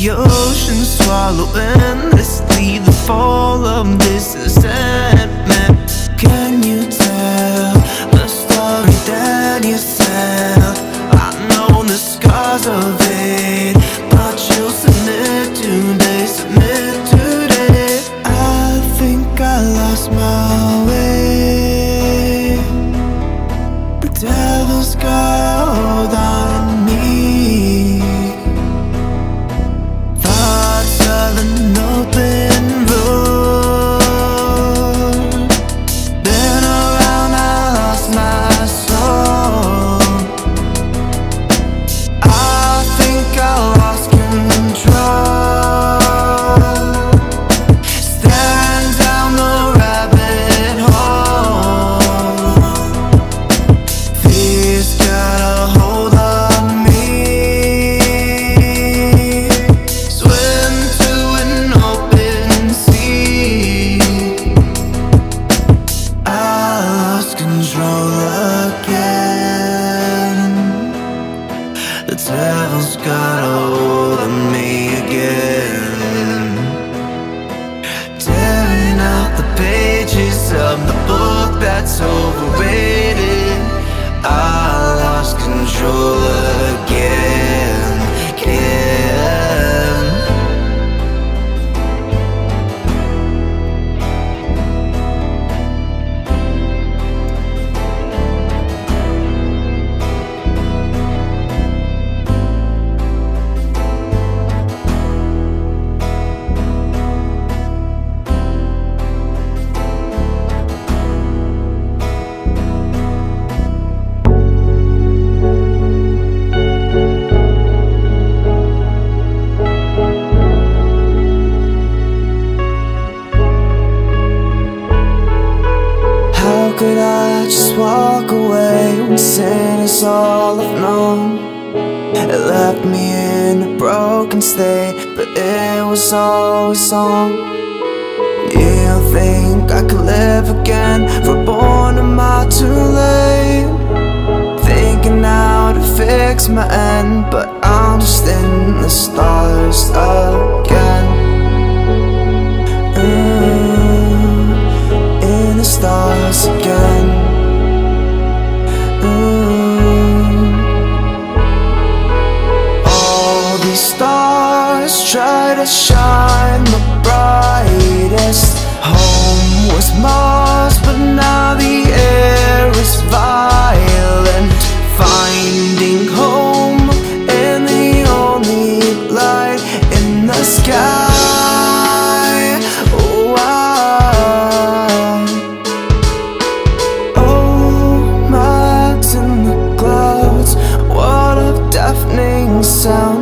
the ocean swallow endlessly the fall of this resentment Can you tell the story that you said? I know the scars of it could I just walk away when sin is all I've known? It left me in a broken state, but it was always on. You think I could live again? Reborn, am I too late? Thinking how to fix my end, but to shine the brightest. Home was Mars, but now the air is violent. Finding home in the only light in the sky. Oh, oh, sound.